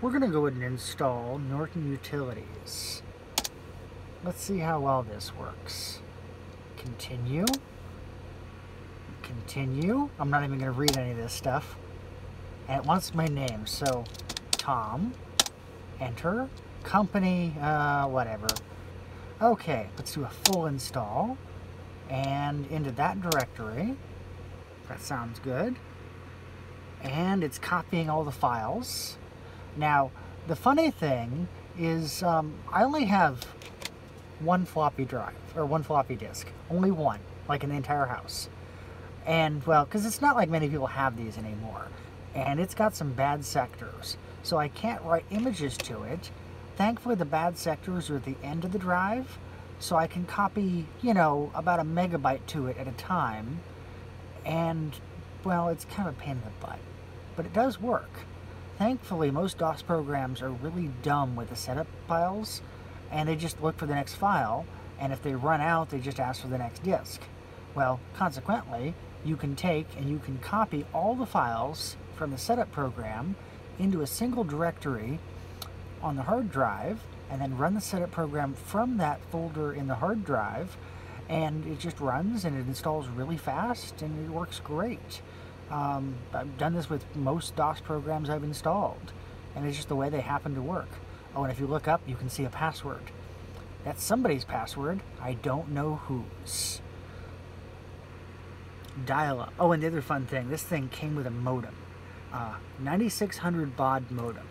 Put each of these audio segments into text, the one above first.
we're going to go ahead and install Norton Utilities. Let's see how well this works. Continue. Continue. I'm not even going to read any of this stuff. And it wants my name, so Tom. Enter. Company, uh, whatever. Okay, let's do a full install. And into that directory. That sounds good. And it's copying all the files. Now, the funny thing is um, I only have one floppy drive, or one floppy disk. Only one, like in the entire house. And, well, because it's not like many people have these anymore. And it's got some bad sectors. So I can't write images to it. Thankfully, the bad sectors are at the end of the drive. So I can copy, you know, about a megabyte to it at a time. And, well, it's kind of a pain in the butt. But it does work. Thankfully, most DOS programs are really dumb with the setup files, and they just look for the next file, and if they run out, they just ask for the next disk. Well, consequently, you can take and you can copy all the files from the setup program into a single directory on the hard drive, and then run the setup program from that folder in the hard drive, and it just runs and it installs really fast and it works great. Um, I've done this with most DOS programs I've installed, and it's just the way they happen to work. Oh, and if you look up, you can see a password. That's somebody's password. I don't know whose. Dial-up. Oh, and the other fun thing, this thing came with a modem. Uh, 9600 baud modem.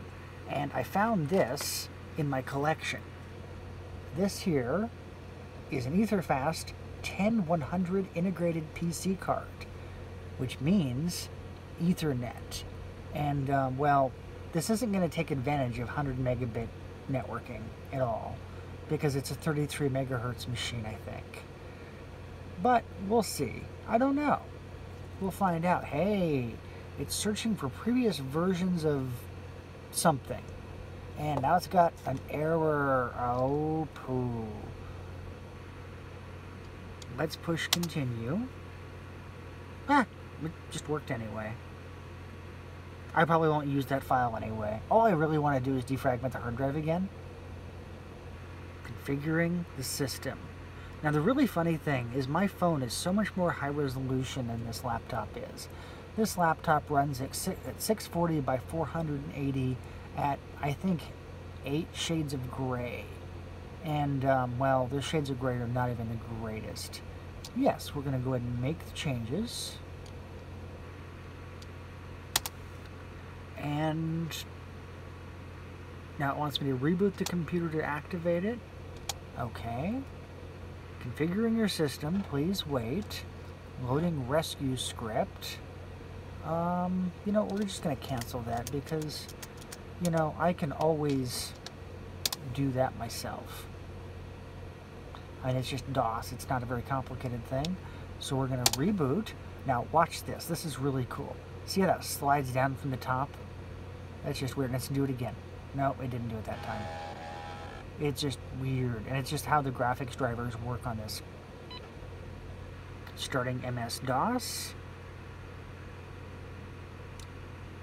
And I found this in my collection. This here is an Etherfast 10100 integrated PC card which means Ethernet. And, um, well, this isn't going to take advantage of 100 megabit networking at all because it's a 33 megahertz machine, I think. But we'll see. I don't know. We'll find out. Hey, it's searching for previous versions of something. And now it's got an error. Oh, poo. Let's push continue. Ah, it just worked anyway. I probably won't use that file anyway. All I really want to do is defragment the hard drive again. Configuring the system. Now the really funny thing is my phone is so much more high resolution than this laptop is. This laptop runs at 640 by 480 at, I think, 8 shades of gray. And, um, well, the shades of gray are not even the greatest. Yes, we're going to go ahead and make the changes. And now it wants me to reboot the computer to activate it. Okay. Configuring your system, please wait. Loading rescue script. Um, you know, we're just going to cancel that because, you know, I can always do that myself. And it's just DOS. It's not a very complicated thing. So we're going to reboot. Now, watch this. This is really cool. See how that slides down from the top? That's just weird. Let's do it again. No, it didn't do it that time. It's just weird. And it's just how the graphics drivers work on this. Starting MS-DOS.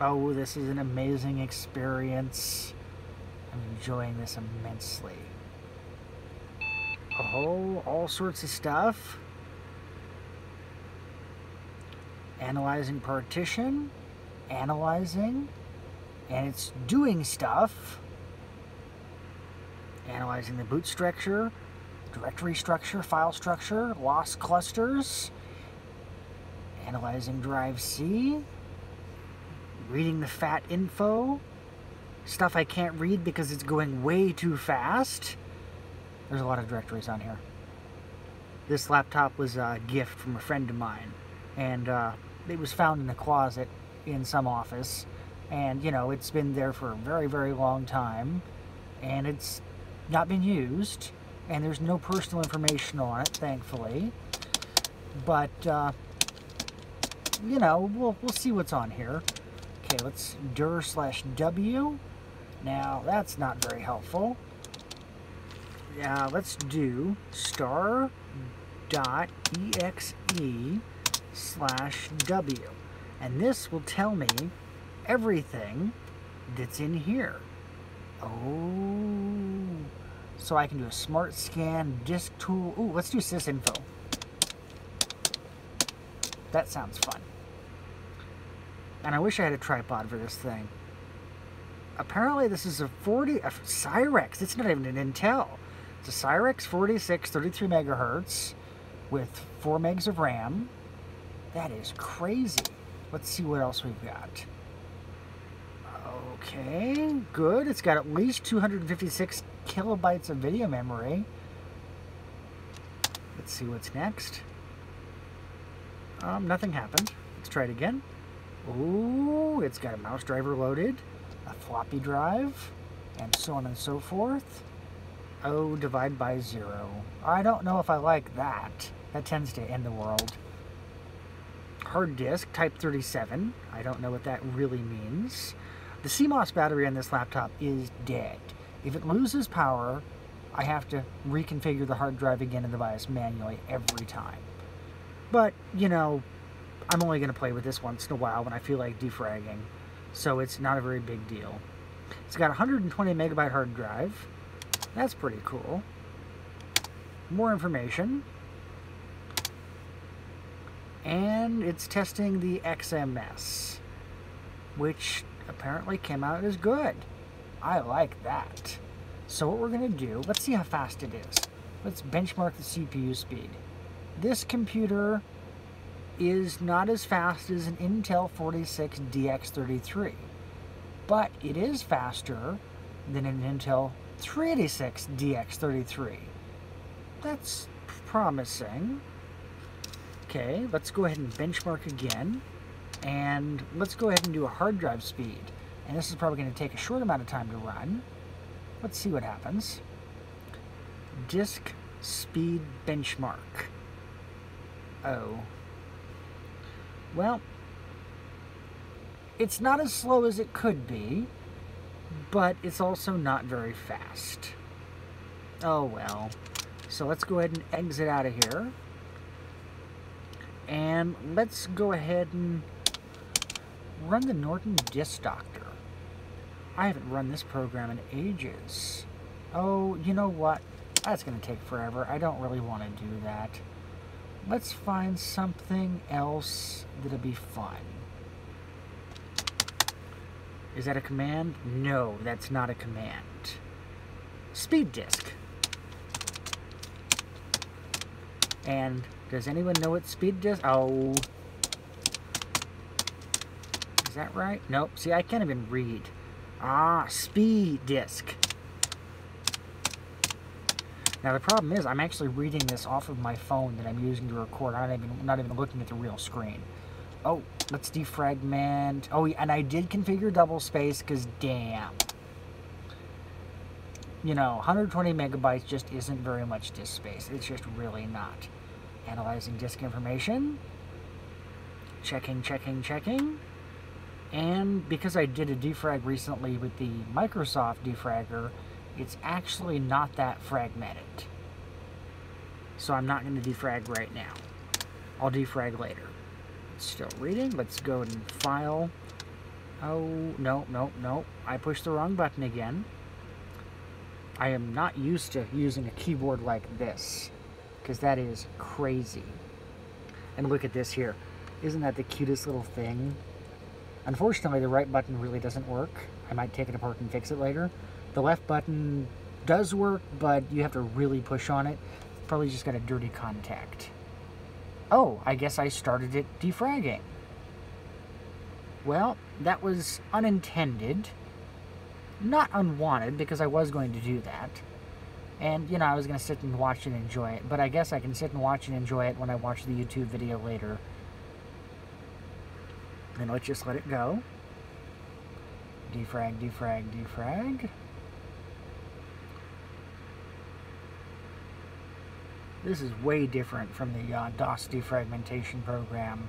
Oh, this is an amazing experience. I'm enjoying this immensely. Oh, all sorts of stuff. Analyzing partition. Analyzing and it's doing stuff, analyzing the boot structure, directory structure, file structure, loss clusters, analyzing drive C, reading the FAT info, stuff I can't read because it's going way too fast. There's a lot of directories on here. This laptop was a gift from a friend of mine, and uh, it was found in a closet in some office and you know it's been there for a very very long time. And it's not been used. And there's no personal information on it thankfully. But uh, you know we'll, we'll see what's on here. Okay let's dir slash w. Now that's not very helpful. Now let's do star dot exe slash w. And this will tell me everything that's in here. Oh, so I can do a smart scan, disk tool. Ooh, let's do sysinfo. That sounds fun. And I wish I had a tripod for this thing. Apparently this is a 40, a Cyrix, it's not even an Intel. It's a Cyrix 46, 33 megahertz with 4 megs of RAM. That is crazy. Let's see what else we've got. Okay, good. It's got at least 256 kilobytes of video memory. Let's see what's next. Um, nothing happened. Let's try it again. Ooh, it's got a mouse driver loaded, a floppy drive, and so on and so forth. Oh, divide by zero. I don't know if I like that. That tends to end the world. Hard disk, type 37. I don't know what that really means. The CMOS battery on this laptop is dead. If it loses power, I have to reconfigure the hard drive again in the BIOS manually every time. But, you know, I'm only going to play with this once in a while when I feel like defragging, so it's not a very big deal. It's got a 120 megabyte hard drive. That's pretty cool. More information. And it's testing the XMS, which apparently came out as good. I like that. So what we're to do, let's see how fast it is. Let's benchmark the CPU speed. This computer is not as fast as an Intel 46 DX33, but it is faster than an Intel 386 DX33. That's promising. Okay, let's go ahead and benchmark again. And let's go ahead and do a hard drive speed. And this is probably going to take a short amount of time to run. Let's see what happens. Disk speed benchmark. Oh. Well, it's not as slow as it could be, but it's also not very fast. Oh well. So let's go ahead and exit out of here. And let's go ahead and run the Norton Disk Doctor. I haven't run this program in ages. Oh, you know what? That's going to take forever. I don't really want to do that. Let's find something else that'll be fun. Is that a command? No, that's not a command. Speed disk. And does anyone know what speed disk? Oh. That right? Nope. See, I can't even read. Ah, speed disk. Now the problem is I'm actually reading this off of my phone that I'm using to record. I'm not even, not even looking at the real screen. Oh, let's defragment. Oh, and I did configure double space because damn. You know, 120 megabytes just isn't very much disk space. It's just really not. Analyzing disk information. Checking, checking, checking. And because I did a defrag recently with the Microsoft defragger, it's actually not that fragmented. So I'm not going to defrag right now. I'll defrag later. Still reading. Let's go and file. Oh, no, no, no. I pushed the wrong button again. I am not used to using a keyboard like this. Because that is crazy. And look at this here. Isn't that the cutest little thing? Unfortunately, the right button really doesn't work. I might take it apart and fix it later. The left button does work, but you have to really push on it. Probably just got a dirty contact. Oh, I guess I started it defragging. Well, that was unintended. Not unwanted, because I was going to do that. And, you know, I was going to sit and watch and enjoy it. But I guess I can sit and watch and enjoy it when I watch the YouTube video later. And let's just let it go. Defrag, defrag, defrag. This is way different from the uh, DOS defragmentation program.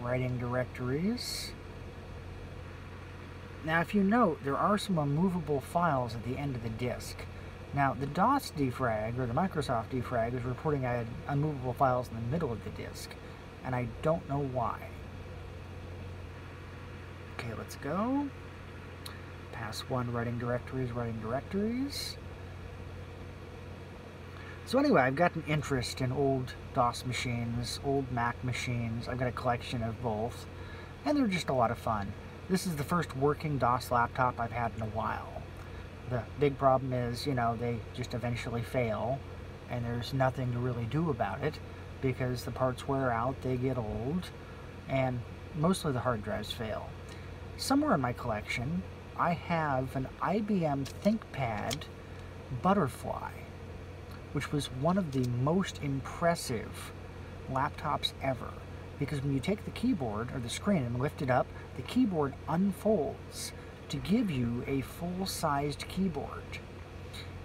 Writing directories. Now if you note, there are some unmovable files at the end of the disk. Now the DOS defrag, or the Microsoft defrag, is reporting I had unmovable files in the middle of the disk. And I don't know why. Okay, let's go. Pass one, writing directories, writing directories. So anyway, I've got an interest in old DOS machines, old Mac machines. I've got a collection of both, and they're just a lot of fun. This is the first working DOS laptop I've had in a while. The big problem is, you know, they just eventually fail, and there's nothing to really do about it because the parts wear out, they get old, and mostly the hard drives fail. Somewhere in my collection, I have an IBM ThinkPad Butterfly, which was one of the most impressive laptops ever. Because when you take the keyboard or the screen and lift it up, the keyboard unfolds to give you a full-sized keyboard.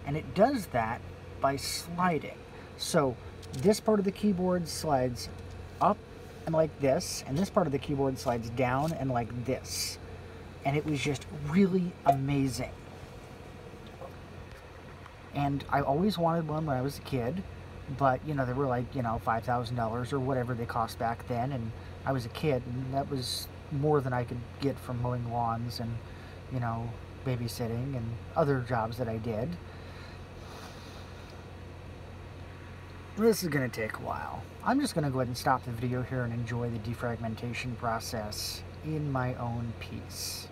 And it does that by sliding. So this part of the keyboard slides up and like this, and this part of the keyboard slides down and like this. And it was just really amazing. And I always wanted one when I was a kid, but you know, they were like, you know, $5,000 or whatever they cost back then, and I was a kid, and that was more than I could get from mowing lawns and, you know, babysitting and other jobs that I did. This is to take a while. I'm just to go ahead and stop the video here and enjoy the defragmentation process in my own peace.